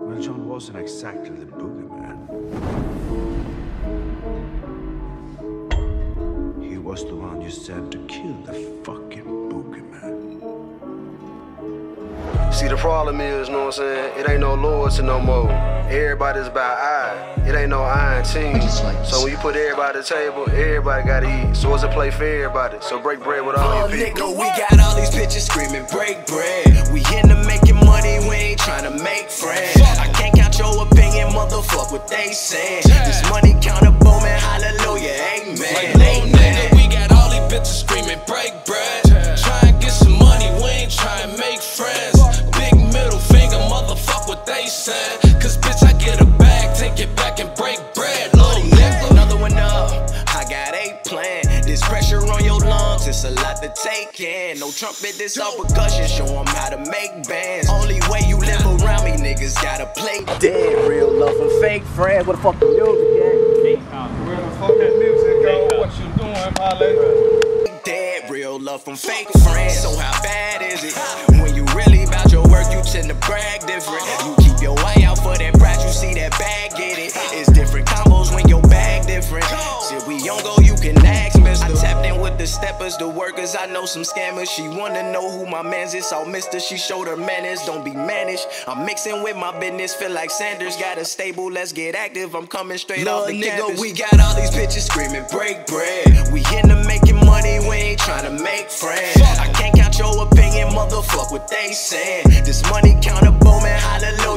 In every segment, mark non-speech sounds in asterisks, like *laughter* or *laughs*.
Well, John wasn't exactly the boogeyman. He was the one you sent to kill the fucking boogeyman. See, the problem is, you know what I'm saying? It ain't no loyalty no more. Everybody's about I. It ain't no I and team. So when you put everybody at the table, everybody gotta eat. So it's a play for everybody. So break bread with all Oh, your people. nigga, we got all these bitches screaming, break bread. We into motherfuck what they saying. This money countable, man, hallelujah, amen. Like little nigga, we got all these bitches screaming break bread. Try and get some money, we ain't try and make friends. Big middle finger, motherfuck what they said. Cause bitch, I get a bag, take it back and break bread. Little nigga. Another one up, I got a plan. This pressure on your lungs, it's a lot to take in. No trumpet, this all percussion, show 'em how to make bands. Only way you live around me, niggas gotta play dead. Fake friends, what the fuck the music Where the fuck that music go? What you doing, Molly? Dead, real love from fake friends. So how bad is it? When you really about your work, you tend to brag different. You keep your eye out for that prize, you see that bag, get it. It's different combos when your bag different. Shit, we young go, you can ask, mister. I tapped in with the steppers, the workers, I know some scammers. She wanna know who my mans is, all mister. She showed her manners, don't be managed. I'm mixing with my business, feel like Sanders. Got a stable, let's get active. I'm coming straight off the nigga, campus. we got all these bitches screaming, break bread. We into making money, we ain't tryna make friends. I can't count your opinion, motherfuck what they saying. This money countable, man, hallelujah,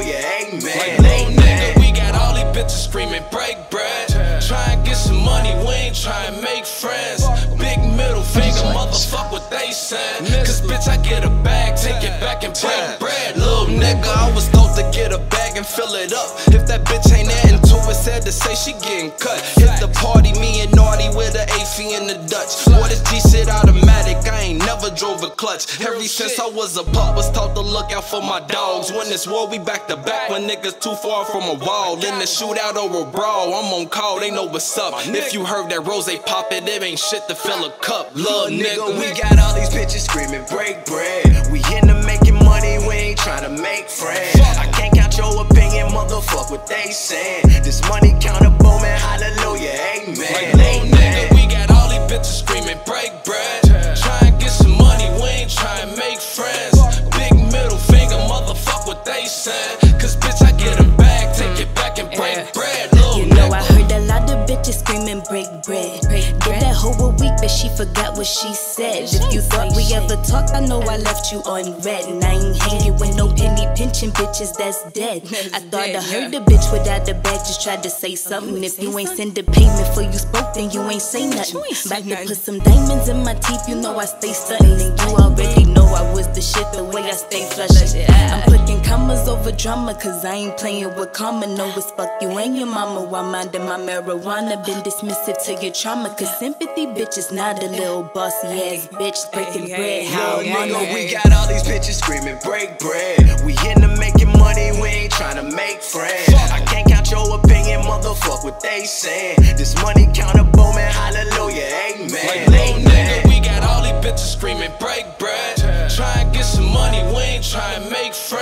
finger, motherfuck what they said. Cause bitch, I get a bag, take it back and break bread. Little nigga, I was told to get a bag and fill it up. If that bitch ain't adding to said to say she getting cut. Hit the party, me and Naughty with a AP in the Dutch. What is G shit automatic? I ain't never drove a clutch. Ever since I was a pup, was taught to look out for my dogs. When it's war, we back to back. When niggas too far from a wall. In the shootout or a brawl, I'm on call, they know what's up. If you heard that rose pop it, it ain't shit to fill a cup. Lil' nigga, we got all these bitches screaming break bread. We into making money, we ain't tryna make friends. Saying. This money countable, forgot what she said. If you thought we ever talked, I know I left you on red. And I ain't hanging with no penny pinching bitches that's dead. *laughs* I thought I heard the bitch without the bag just tried to say something. If you ain't send the payment for you spoke, then you ain't say nothing. About to put some diamonds in my teeth, you know I stay stunting. And you already know I was the shit the way I stay flushing. I'm putting commas over drama, cause I ain't playing with karma. No, it's fuck you and your mama while minding my marijuana. Been dismissive to your trauma, cause sympathy bitch is not a little bossy ass bitch breaking bread. How Yo, I wanna nigga, we got all these bitches screaming break bread. We into making money, we ain't trying to make friends. I can't count your opinion, try